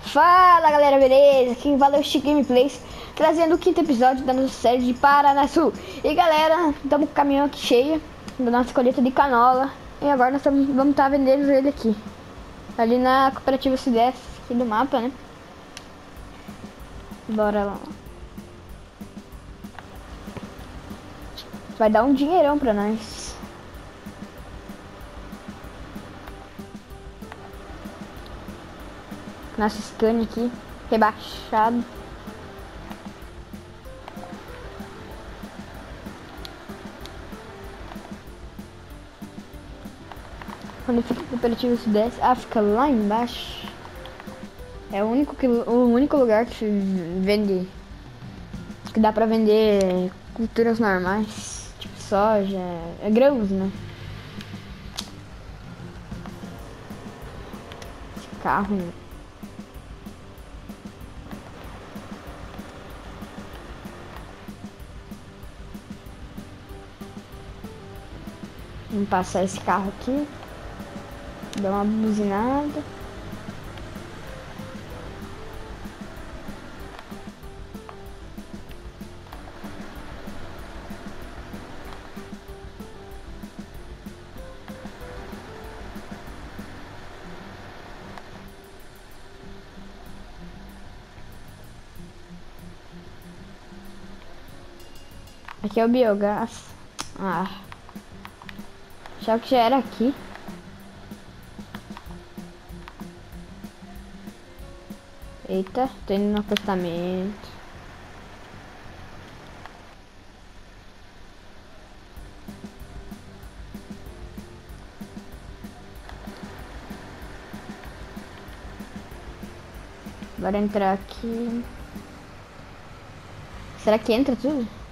Fala galera, beleza? Aqui valeu Chico Gameplays trazendo o quinto episódio da nossa série de Paranasul. E galera, estamos com o caminhão aqui cheio da nossa colheita de canola. E agora nós tamo- vamos estar vendendo ele aqui. Ali na cooperativa Sudeste, aqui do mapa, né? Bora lá. Vai dar um dinheirão pra nós. Nossa Scania aqui, rebaixado. Onde fica cooperativo sudeste? Ah, fica lá embaixo. É o único, que, o único lugar que vende. Que dá pra vender culturas normais. Tipo soja. É grãos, né? Carro. Vamos passar esse carro aqui. Dar uma buzinada. Aqui é o biogás. Ah. Achava que já era aqui. Eita, tô indo no acostamento. Bora entrar aqui. Será que entra tudo?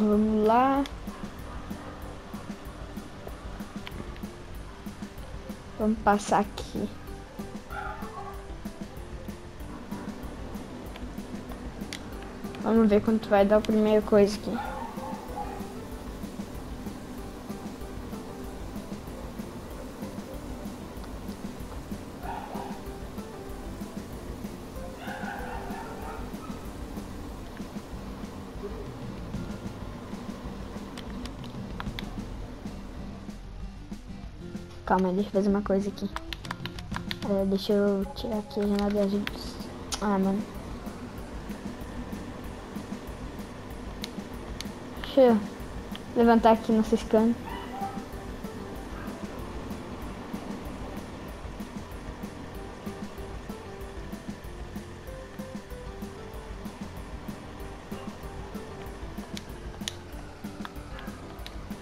Vamos lá. Vamos passar aqui. Vamos ver quanto vai dar a primeira coisa aqui. Calma deixa eu fazer uma coisa aqui. É, deixa eu tirar aqui a janela ajudos. Ah, mano. Deixa eu levantar aqui nosso scan.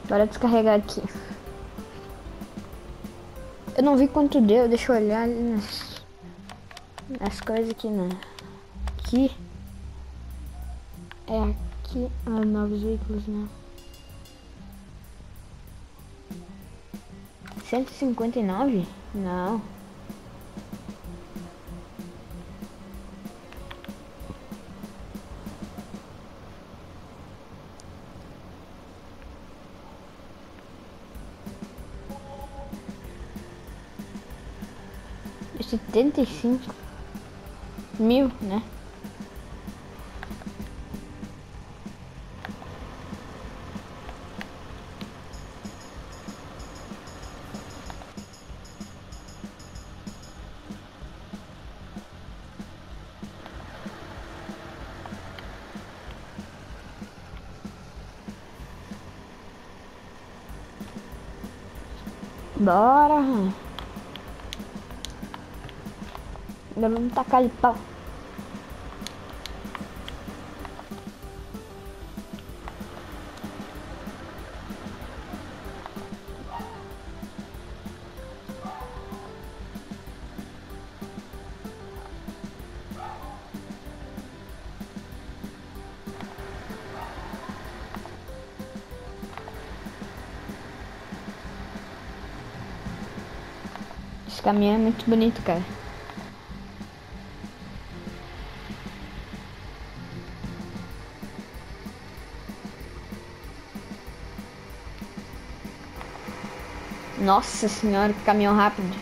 Bora descarregar aqui. Eu não vi quanto deu, deixa eu olhar ali nas, nas coisas aqui, né? Aqui. É aqui. Ah, novos veículos, não. 159? Não. Setenta e cinco mil, né? Bora. Ainda não tacar de pau. Esse caminho é muito bonito, cara. Nossa senhora, que caminhão rápido.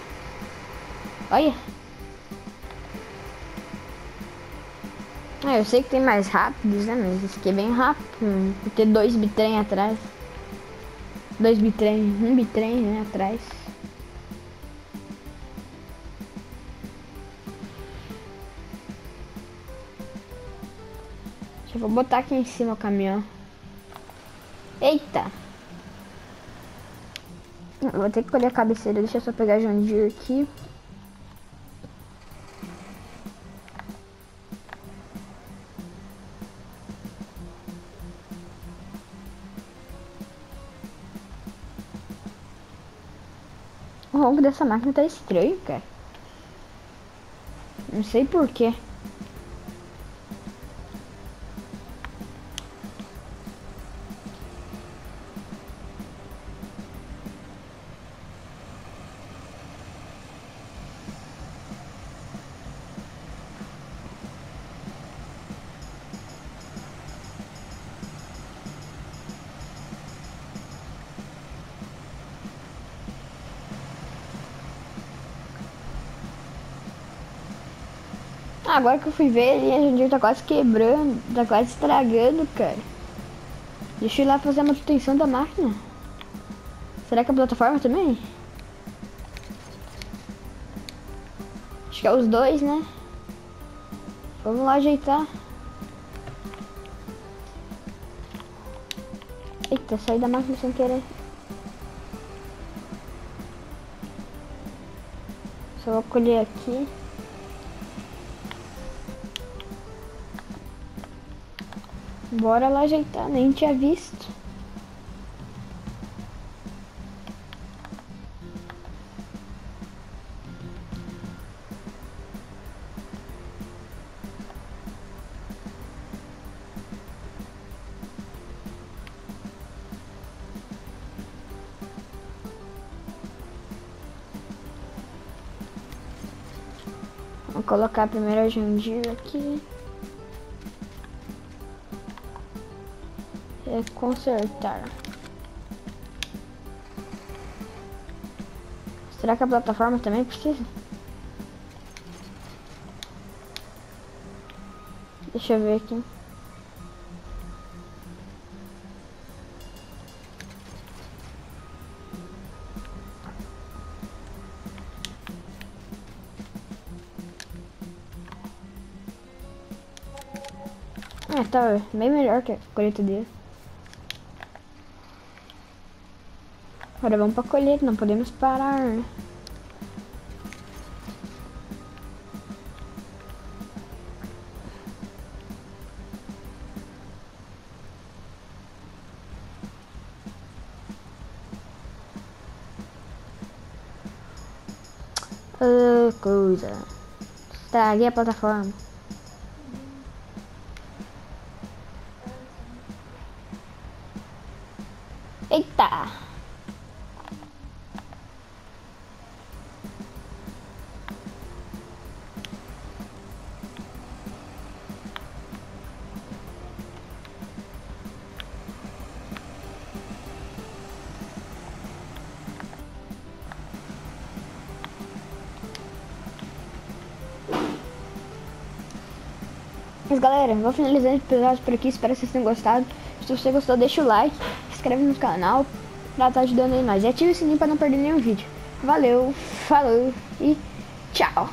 Olha. Ah, eu sei que tem mais rápidos, né? Mas esse aqui é bem rápido. Por ter dois bitrem atrás. Dois bitrem, um bitrem, né, atrás. Deixa eu vou botar aqui em cima o caminhão. Eita! Vou ter que colher a cabeceira, deixa eu só pegar a Deere aqui. O ronco dessa máquina tá estranho, cara. Não sei porquê. Ah, agora que eu fui ver ali, a gente tá quase quebrando, tá quase estragando, cara. Deixa eu ir lá fazer a manutenção da máquina. Será que a plataforma também? Acho que é os dois, né? Vamos lá ajeitar. Eita, saí da máquina sem querer. Só vou colher aqui. Bora lá ajeitar, nem tinha visto. Vou colocar a primeira jandira aqui. É consertar. Será que a plataforma também precisa? Deixa eu ver aqui. Ah, tá bem melhor que a colheita Agora vamos pra colheita, não podemos parar? Ah, coisa. Estraguei a plataforma. Eita! Mas galera, vou finalizando o episódio por aqui, espero que vocês tenham gostado. Se você gostou, deixa o like, se inscreve no canal pra estar ajudando aí nós. E ative o sininho pra não perder nenhum vídeo. Valeu, falou e tchau!